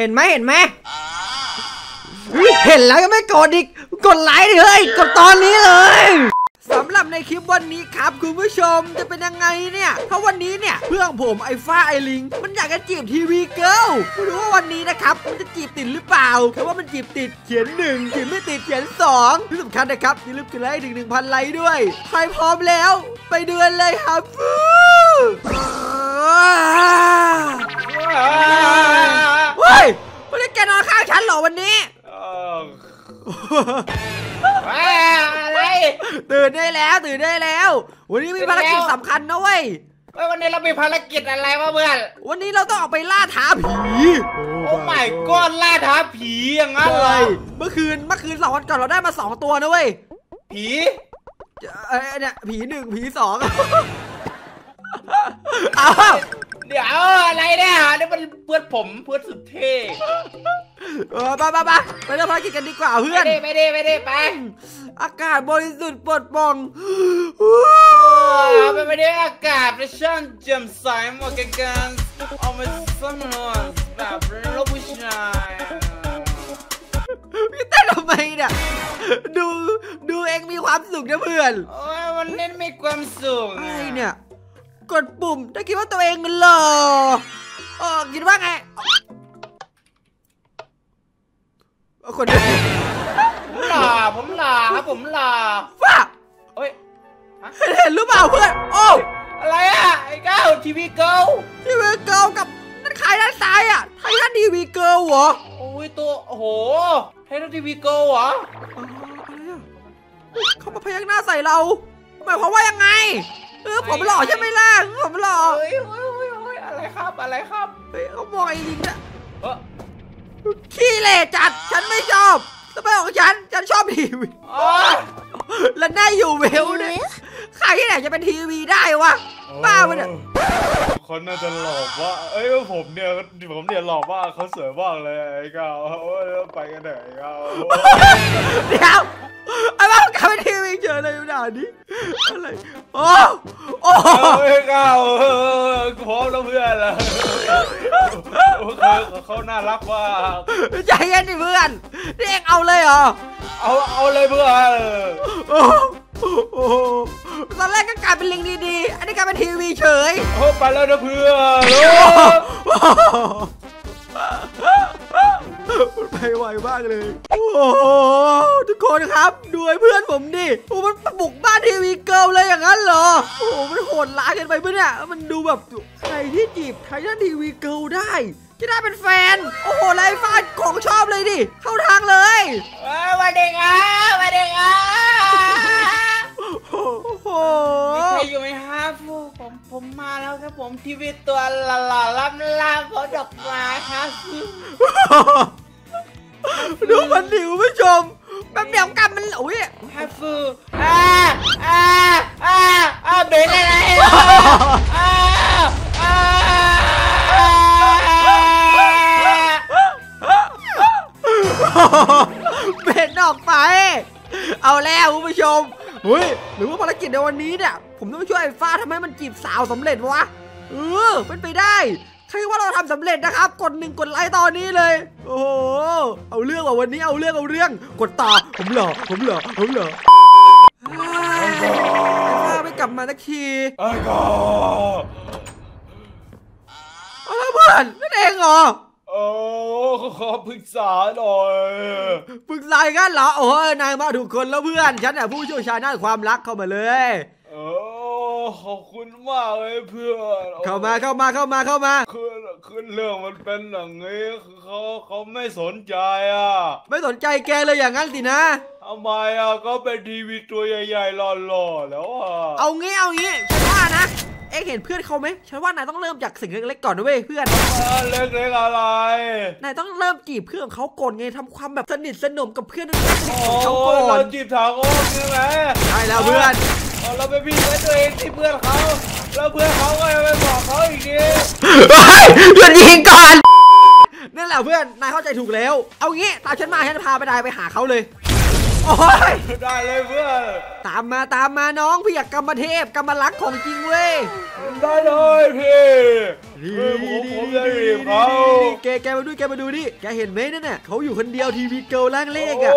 เห็นไหมเห็นไหมเห็นแล้วก็ไม่กดอีก กดไลค์ดิเฮ้ย กดตอนนี้เลยสำหรับในคลิปวันนี้ครับคุณผู้ชมจะเป็นยังไงเนี่ย เพราะวันนี้เนี่ยเพื่อนผมไอ้ฟ้าไอ้ลิง มันอยากจะจีบทีวีเกิลไม่รู้ว่าวันนี้นะครับ มันจะจีบติดหรือเปล่าแต่ว่ามันจีบติดเขียนหนึ่งจีบไม่ติดเขียนสองที่สำคัญนะครับอย่าลืมกดไลค์ถึงหนึ่งพันไลค์ด้วย ใครพร้อมแล้ว ไปเดูกันเลยครับ ว้าอะไรตื่นได้แล้วตื่นได้แล้ว วันนี้มีภารกิจสำคัญนะเว้ยเอ้ยวันนี้เรามีภารกิจอะไรวะเพื่อนวันนี้เราต้องออกไปล่าท้าผีโอ้ไม่ก้อนล่าท้าผีอย่างนั้นเหรเลอยเมื่อคืนเมื่อคืนสองวันก่อนเราได้มาสองตัวนะเว้ยผีเอ้ยเนี่ยผีหนึ่งผีสองเอา เดี๋ยวอะไรเนี่ยนี่มันเพื่อนผมเพื่อนสุดเท่ เออไปไปไปไปเริ่มภารกิจกันดีกว่าเพื่อไม่นได้ไม่ได้ไม่ได้ไป อากาศบริสุทธิ์ปลดปล่องเออไม่ไม่ได้อากาศและช่างแจ่มใสเหมาะกับการเอามาสมนวนแบบลูกผู้ชายพี่เต้นทำไมเนี่ยดูดูเองมีความสุขนะเพื่อนโอ้ยวันนี้มีความสุขอะไรเนี่ย กดปุ่มถ้าคิดว่าตัวเองหล่อเออคิดว่าไง เอาคนเดียวผมหล่อผมหล่อครับผมหล่อฟ้าเฮ้ยเห็นหรือเปล่าเพื่อนโอ้อะไรอะไอ้ก้าวทีวีเกิลทีวีเกิลกับนั่นใครด้านซ้ายอะไททันทีวีเกิลเหรอโอ้ยตัวโอ้โหไททันทีวีเกิลเหรออ๋ออะไรอะเฮ้ยเขามาพยักหน้าใส่เราหมายความว่ายังไงเออผมหล่อใช่ไหมล่ะผมหล่อเฮ้ยเฮ้ยเฮ้ยเฮ้ยอะไรครับอะไรครับเฮ้ยเขาบอกไอ้ลิงเนี่ยเออ ขี้เหร่จัด ฉันไม่ชอบทำไมของฉัน ฉันชอบทีวีอ๋อแล้วได้อยู่เวลเนี่ยใครที่ไหนจะเป็นทีวีได้วะ บ้าปะเนี่ยคนน่าจะหลอกว่า เอ้ยผมเนี่ยผมเนี่ยหลอกว่าเขาสวยมากเลยไอ้ก้าวโอ้ยไปกันเถอะไอ้ก้าวเดี๋ยวไอ้บ้ากลายเป็นทีวีเฉยเลยอยู่ด่านนี้อะไรโอ้โอ้เอ้ยก้าวเออพร้อมแล้วเพื่อนละ เขาเขาน่ารักว่ากใจเย็นดิเพื่อนนี่เองเอาเลยเหรอ เอาเอาเลยเพื่อนโอ้โอ้ตอนแรกก็กลายเป็นลิงดีๆ อันนี้กลายเป็นทีวีเฉยเอาไปแล้วนะเพื่อนมันไปไวมากเลย โอ้โหทุกคนครับดูไอ้เพื่อนผมดิโอ้มันบุกบ้านทีวีเกิลเลยอย่างนั้นเหรอ โอ้โหมันโหดร้ายเกันไปปะเนี่ย มันดูแบบใครที่จีบไททันทีวีเกิลได้ จะได้เป็นแฟน โอ้โหไลฟ์ฟาดของชอบเลยดิ เข้าทางเลยเอ้ยวันเด็กอะวันเด็กอะโอ้โหมีใครอยู่ไหมครับผมผมมาแล้วครับผมทีวีตัวหล่อๆล้ำๆเพราะดอกไม้ครับดูมันดิคุณผู้ชมแป๊บเดียวกันมันอุ้ยฮัฟฟู เอาแล้วคุณผู้ชมเฮ้ยหรือว่าภารกิจในวันนี้เนี่ย ผมต้องช่วยไอ้ฟ้าทำให้มันจีบสาวสำเร็จวะเออเป็นไปได้ใครว่าเราทำสำเร็จนะครับ กดหนึ่งกดไลค์ตอนนี้เลย โอ้โห เอาเรื่องว่ะวันนี้เอาเรื่องเอาเรื่อง กดต่อ ผมเหรอ ผมเหรอ ผมเหรอไอ้ฟ้าไม่กลับมาสักทีไอ้ก้าวเอาละเพื่อนนั่นเองเหรอ โอ้ขอปรึกษาหน่อยปรึกษากันเหรอโอ้ยนายมาถูกคนแล้วเพื่อนฉันเนี่ยผู้เชี่ยวชาญด้านความรักเข้ามาเลยเออขอบคุณมากเลยเพื่อนเข้ามาเข้ามาเข้ามาเข้ามาคือคือเรื่องมันเป็นอย่างนี้คือเขาเขาไม่สนใจอะ ไม่สนใจแกเลยอย่างนั้นสินะทำไมอะก็เป็นทีวีตัวใหญ่ๆหล่อๆแล้วอะเอางี้เอางี้ฉันว่านะ เอ็งเห็นเพื่อนเขาไหมฉันว่านายต้องเริ่มจากสิ่งเล็กๆก่อนนะเว้ยเพื่อนอ่าเล็กๆอะไรนายต้องเริ่มจีบเพื่อนของเขาก่อนไงทำความแบบสนิทสนมกับเพื่อนขโอ้องเขาก่อเรานจีบถางโอ้ใช่ไหมใช่แล้วเพื่อนเอาเราไปพี่ไว้ตัวเองที่เพื่อนเขาแล้วเพื่อนเขาก็ยังไปบอกเขาอีกทีเฮ้ยเพื่อนยิงก่อนนั่นแหละเพื่อนนายเข้าใจถูกแล้ว เอางี้ตามฉันมาฉันจะพาไปนายไปหาเขาเลย โอ้โอ้ยได้เลยเพื่อนตามมาตามมาน้องพี่อยากกรรมเทพกรรมลักษณ์ของจริงเว้ยได้เลยพี่เฮ้ยผมผมจะรีบเขาแกแกมาดูแกมาดูนี่แกเห็นไหมนั่นน่ะเขาอยู่คนเดียวทีวีเกิลล่างเลขอะโ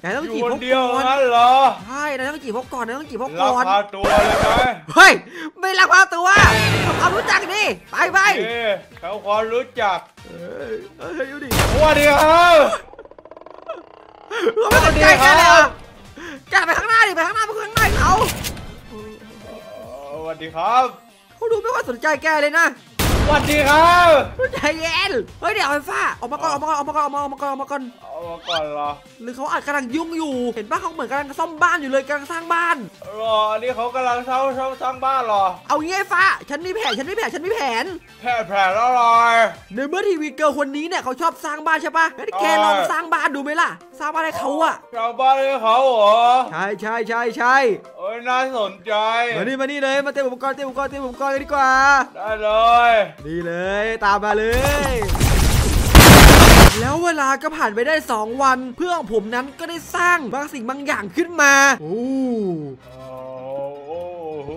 ไหนต้องอยู่จีบคนเขาเดียวก่อนงั้นเหรอใช่นายต้องจีบเขาก่อนนายต้องจีบเขารัก่กอนพาตัวเลยไหมเฮ้ยไม่รักพาตัวทำความรู้จักดิไปไปเอ๊ะเขาขอรู้จักเอ้ยเอ้ยดูดิสวัสดีครับ เขาไม่สนใจแกเลยเหรอแกไปข้างหน้าดิไปข้างหน้าไปข้างหน้าเขาสวัสดีครับเขาดูไม่ค่อยสนใจแกเลยนะสวัสดีครับใจเย็นเฮ้ยเดี๋ยวไอ้ฟ้าออกมาก่อนออกมาก่อนออกมาก่อนออกมาก่อนออกมาก่อน ออกมาก่อนเหรอ หรือเขาอาจกำลังยุ่งอยู่ เห็นป่ะเขาเหมือนกำลังซ่อมบ้านอยู่เลยกำลังสร้างบ้าน รออันนี้เขากำลังเช่าเช่าสร้างบ้านเหรอ เอางี้ไอ้ฟ้า ฉันมีแผน ฉันมีแผน ฉันมีแผน แผ่แผ่แล้วลอยในเมื่อ TV Girl คนนี้เนี่ยเขาชอบสร้างบ้านใช่ป่ะงั้นแกเออลองสร้างบ้านดูไหมล่ะ สร้างบ้านให้เขาอะสร้างบ้านให้เขาเหรอ ใช่ใช่ใช่ใช่เอ้ยน่าสนใจ มานี่มานี่เลยมาเตรียมอุปกรณ์เตรียมอุปกรณ์เตรียมอุปกรณ์กันดีกว่า ได้เลย นี่เลยตามมาเลย แล้วเวลาก็ผ่านไปได้ 2 วัน เพื่อนของผมนั้นก็ได้สร้างบางสิ่งบางอย่างขึ้นมา โอ้โอ้โห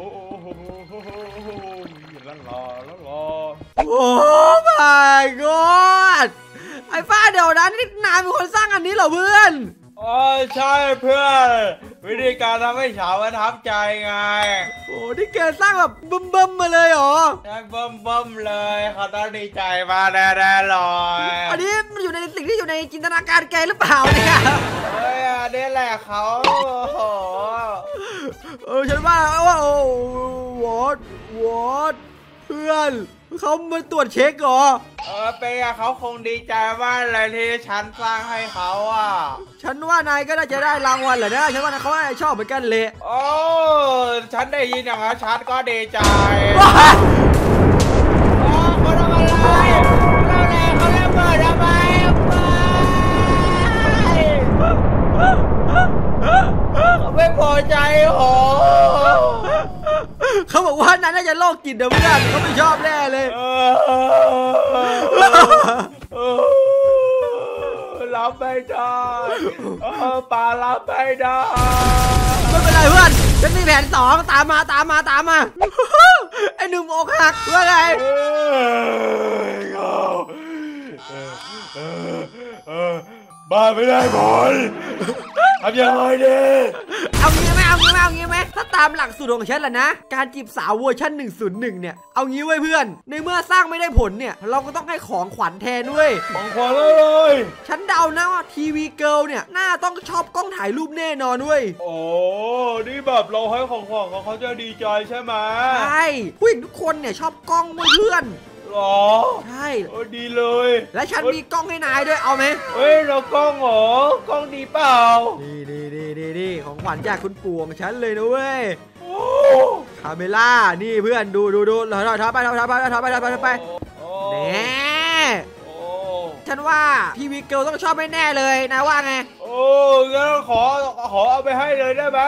ลั่นรอลั่นรอโอ้ my god ไอ้ฟ้าเดี๋ยวนั้นนี่นายเป็นคนสร้างอันนี้เหรอเพื่อนอ๋อใช่เพื่อน วิธีการทำให้ฉาวประทับใจไง โอ้นี่แกสร้างแบบบึ้มบึมๆมาเลยเหรอใช่เบิ่มเบิ่มๆเลยเขาต้องดีใจมาแน่ๆเลยอันนี้มันอยู่ในสิ่งที่อยู่ในจินตนาการแกหรือเปล่าเนี่ยเฮ้ยอันนี้แหละเขาโอ้โหเออฉันว่าว่าโอ้วอดวอดเพื่อน เขามาตรวจเช็คเหรอ เออเป็นไงเขาคงดีใจมากเลยที่ฉันสร้างให้เขาอะ ฉันว่านายก็น่าจะได้รางวัลแหละนะ ฉันว่าเขาน่าจะชอบเหมือนกันเลยโอ้ ฉันได้ยินอย่างนั้นฉันก็ดีใจ ว่านายน่าจะโรคจิตเดี๋ยวเพื่อนเขาไม่ชอบแน่เลยเออรับไม่ได้เออปลารับไม่ได้ไม่เป็นไรเพื่อนฉันมีแผนสองตามมาตามมาตามมาไอ้หนุ่มอกหักว่าไงเออเอาเออเออเออบ้าไม่ได้บอลทำยังไงดีเอางี้ไหมเอางี้ไหมเอางี้ไหม ถ้าตามหลักสูตรของฉันแหละนะ การจีบสาวเวอร์ชัน101 เนี่ย เอางี้เว้ยเพื่อน ในเมื่อสร้างไม่ได้ผลเนี่ย เราก็ต้องให้ของขวัญแทนด้วย ของขวัญอะไรเลยฉันเดานะว่า TV Girl เนี่ยน่าต้องชอบกล้องถ่ายรูปแน่นอนเว้ยโอ้นี่แบบเราให้ของขวัญเขาเขาจะดีใจใช่ไหมใช่ผู้หญิงทุกคนเนี่ยชอบกล้องเว้ยเพื่อน หรอ ใช่ โอ้ดีเลย และฉันมีกล้องให้นายด้วยเอาไหมเฮ้ยเรากล้องเหรอกล้องดีเปล่านี่นี่นี่นี่นี่ของขวัญจากคุณปู่ของฉันเลยนะเว้ยโอ้คาเมล่า นี่เพื่อนดูดูดูถอยถอยถอยไปถอยถอยไปถอยไปถอยไปถอยไปโอ้แหน่โอ้ฉันว่า TV Girl ต้องชอบไม่แน่เลยนะว่าไง โอ้งั้นขอขอเอาไปให้เลยได้ไหม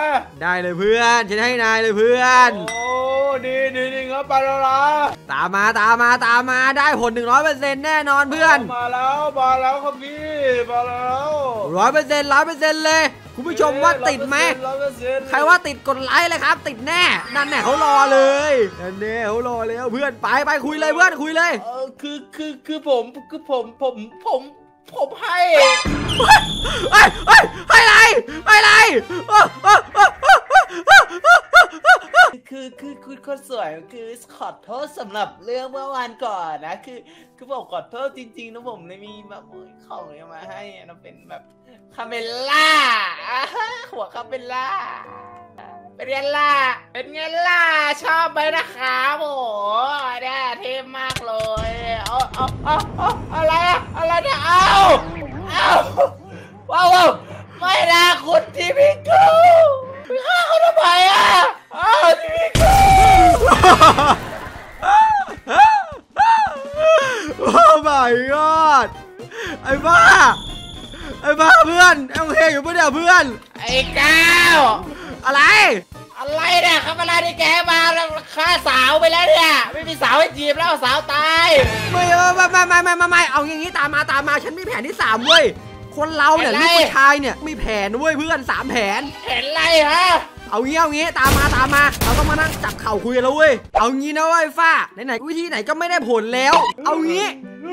ได้เลยเพื่อนฉันให้นายเลยเพื่อน โอ้ดีดีดีงั้นไปแล้วนะตามมาตามมาตามมาได้ผล100%แน่นอนเพื่อนมาแล้วมาแล้วครับพี่มาแล้วร้อยเปอร์เซ็นต์ร้อยเปอร์เซ็นต์เลยคุณผู้ชมว่าติดไหม100%ใครว่าติดกดไลค์เลยครับ ติดแน่นั่นแน่เขารอเลยนั่นแน่เขารอแล้วเพื่อนไปไปคุยเลยเพื่อนคุยเลยเออคือคือคือผมคือผมผมผมผมให้เฮ้ยเฮ้ยให้อะไรให้อะไร คือคือคุณคนสวยคือขอโทษสำหรับเรื่องเมื่อวานก่อนนะ คือ คือผมขอโทษจริงๆนะผมเลยมีแบบของมาให้นะเป็นแบบคาเมล่าหัวคาเมล่าเป็นไงล่ะเป็นไงล่ะชอบไหมนะครับโหเนี่ยเท่มากเลยเอาเอาเอาเอาอะไรอะอะไรเนี่ยเอาเอาว้าวไม่นะคุณทีพีกู ฆ่าเขาทำไมอะเอาทีพีกูโอ้ my god ไอ้บ้า ไอ้บ้าเพื่อนโอเคอยู่ปะเนี่ยเพื่อน ไอ้ก้าวอะไร อะไรเนี่ยคำอะไรที่แกมาแล้วฆ่าสาวไปแล้วเนี่ยไม่มีสาวให้จีบแล้วสาวตาย ไม่ไม่ไม่ไม่ไม่ไม่ไม่เอาอย่างงี้ตามมาตามมาฉันมีแผนที่สามเว้ย คคนเราเนี่ยเห็นลูไรกผู้ชายเนี่ยมีแผนเว้ยเพื่อนสามแผนเห็นไรฮะเอางี้เอางี้ตามมาตามมา เราต้องมานั่งจับเข่าคุยกันแล้วเว้ย เอางี้นะเว้ยฟ้าไหนๆวิธีไหนก็ไม่ได้ผลแล้ว เอางี้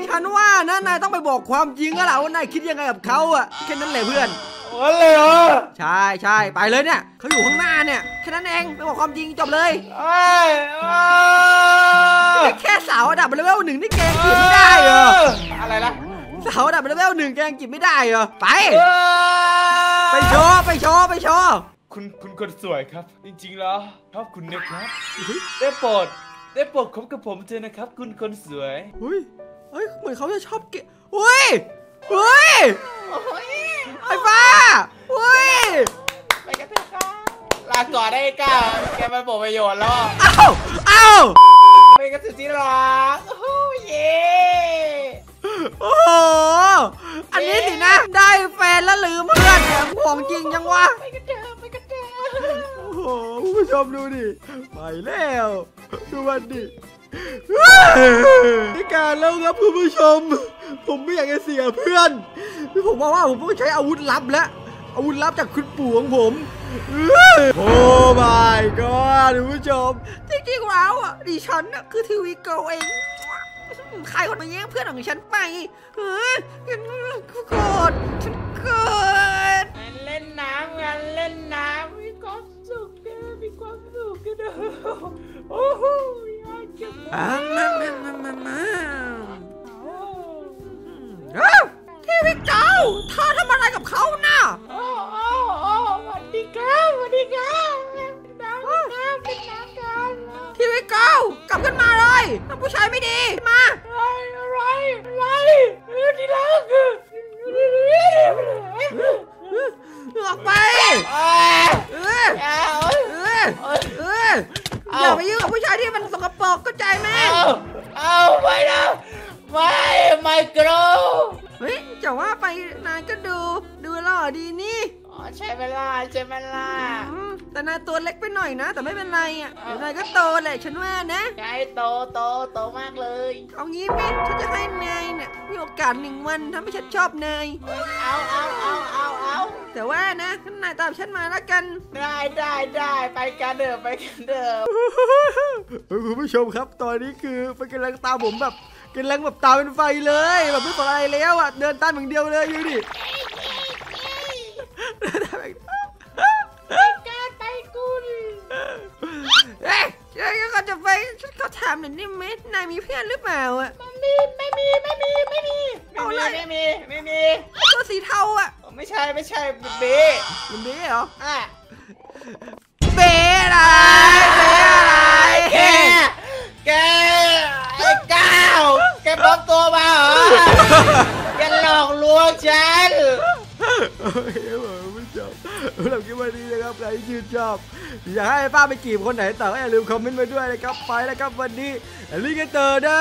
ฉันว่านะนายต้องไปบอกความจริงก็แล้วว่านายคิดยังไงกับเขาอะแค่นั้นแหละเพื่อนวันเลยเหรอใช่ใช่ไปเลยเนี่ยเขาอยู่ข้างหน้าเนี่ยแค่นั้นเองไปบอกความจริงจบเลยไอ้อ้าแค่สาวระดับเลเวลหนึ่งนี่แกงจีบไม่ได้เหรออะไรล่ะ สาวระดับเลเวลหนึ่งแกงจีบไม่ได้เหรอ ไปเอ้ยไปโชว์ไปโชว์ไปโชว์คุณคุณคนสวยครับ จริงๆแล้วชอบคุณนะครับได้โปรดได้โปรดคบกับผมเถอะนะครับ คุณคนสวยเฮ้ยเฮ้ยเหมือนเขาจะชอบเกเฮ้ยเฮ้ยโอ้ยไอ้ฟ้าเฮ้ยไปกันเถอะค่ะลาก่อนได้ก้าแกไปบอกประโยชน์แล้วอะเอ้าเอ้าไปกันเถอะที่รักโอ้ยเย่โอ้โหอั นนี้สินะ ได้แฟนแล้วลืมเพื่อนแถมของจริงยังวะ ไปกันเถอะไปกันเถอะโอ้โหคุณผู้ชมดูดิ ไปแล้ว ดูมันดิในการแล้วครับคุณผู้ชม ผมไม่อยากจะเสียเพื่อน ผมว่าว่าผมต้องใช้อาวุธลับแล้วอาวุธลับจากคุณปู่ของผมโอ้ my god คุณผู้ชม จริงๆแล้วอะดิฉันน่ะคือทีวีเกิลเอง ใครคนมาแย่งเพื่อนของฉันไปเฮ้ยฉันโกรธฉันโกรธงานเล่นน้ำงานเล่นน้ำมีความสุขเด้อมีความสุขกันเด้อโอ้โหอยากจะอ่ามามามามามามาโอ้อ้าวทีวีเก่าเธอทำอะไรกับเขาน่ะ กลัวเฮ้ยจะว่าไปนายก็ดู ดูหล่อดีนี่อ๋อใช่ไหมล่ะใช่ไหมล่ะอืมแต่นายตัวเล็กไปหน่อยนะ แต่ไม่เป็นไรอะเดี๋ยวนายก็โตแหละฉันว่านะ ใช่โตโตโตมากเลยเอางี้ไหมฉันจะให้นายเนี่ยมีโอกาสหนึ่งวันทำให้ฉันชอบนายเอาเอาเอาเอาเอาแต่ว่านะถ้านายตามฉันมาแล้วกัน ได้ได้ได้ไปกันเถอะไปกันเถอะคุณผู้ชมครับ ตอนนี้คือเป็นกำลังตามผมแบบ กำลังแบบตาเป็นไฟเลย แบบไม่สนอะไรแล้วอะเดินตามอย่างเดียวเลยดูดิเดินตามอย่างเดียวการไปกุลเอ๊ะเดี๋ยวก็จะไปฉันเขาถามหน่อยได้ไหมนายมีเพื่อนหรือเปล่าอะไม่มีไม่มีไม่มีไม่มีเอาไม่เลมียไม่มีไม่มีตัวสีเทาอะไม่ใช่ไม่ใช่เบ๊มันเบ้เหรออะ เบ้อะไรเบ้อะไร แกแกไอ้ก้าวแก ปลอมตัวมาเหรอแกหลอกลวงฉัน โอเคผมคุณผู้ชมสำหรับคลิปวันนี้นะครับใครที่ชื่นชอบ อยากให้ป้าไปจีบคนไหนต่อก็อย่าลืมคอมเมนต์ไว้ด้วยนะครับ ไปแล้วครับวันนี้อลิเกเตอร์นะ